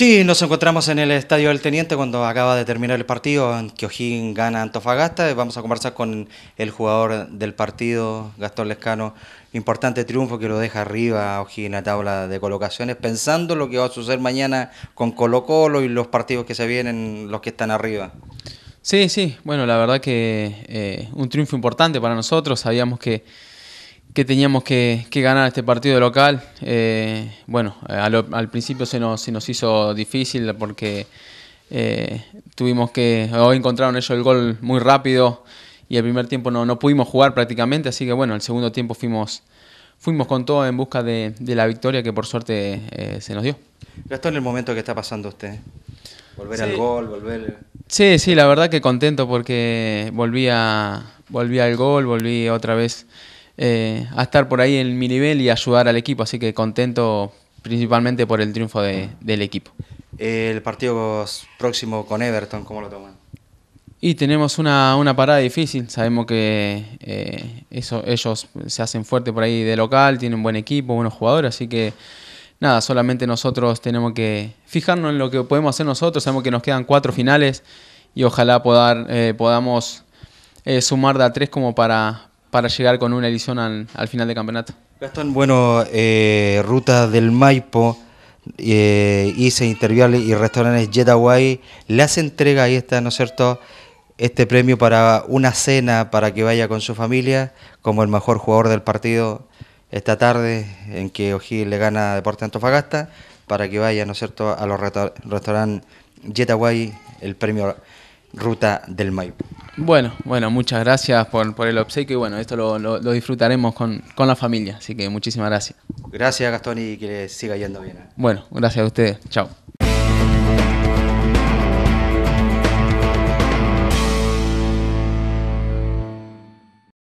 Sí, nos encontramos en el Estadio del Teniente cuando acaba de terminar el partido O'Higgins gana Antofagasta. Vamos a conversar con el jugador del partido, Gastón Lescano. Importante triunfo que lo deja arriba a a tabla de colocaciones, pensando lo que va a suceder mañana con Colo Colo y los partidos que se vienen, los que están arriba. Sí, sí, bueno, la verdad que eh, un triunfo importante para nosotros. Sabíamos que que teníamos que, ganar este partido de local. Eh, bueno, al, principio se nos, se nos hizo difícil porque eh, tuvimos que, hoy encontraron ellos el gol muy rápido y el primer tiempo no, no pudimos jugar prácticamente, así que bueno, el segundo tiempo fuimos, fuimos con todo en busca de, la victoria que por suerte eh, se nos dio. Esto en el momento que está pasando usted. Volver al gol, volver... Sí, sí, la verdad que contento porque volví, a, volví al gol, volví otra vez eh, a estar por ahí en mi nivel y ayudar al equipo, así que contento principalmente por el triunfo del equipo. El partido próximo con Everton, ¿cómo lo toman? Y tenemos una, parada difícil, sabemos que eh, eso, ellos se hacen fuerte por ahí de local, tienen un buen equipo, buenos jugadores, así que nada, solamente nosotros tenemos que fijarnos en lo que podemos hacer nosotros, sabemos que nos quedan cuatro finales y ojalá eh, podamos sumar de a tres como para, para llegar con una edición al, final del campeonato. Gastón, bueno, eh, Ruta del Maipo, eh, Ice y Restaurantes Jetaway, hace entrega, ahí está, ¿no es cierto?, este premio para una cena para que vaya con su familia, como el mejor jugador del partido esta tarde, en que O'Higgins le gana a Deportes Antofagasta, para que vaya, ¿no es cierto?, a los restaurantes Jetaway, el premio Ruta del Maipo. Bueno, bueno, muchas gracias por, por el obsequio y bueno, esto lo, lo, disfrutaremos con, con, la familia, así que muchísimas gracias. Gracias Gastón y que le siga yendo bien. ¿eh? Bueno, gracias a ustedes, chao.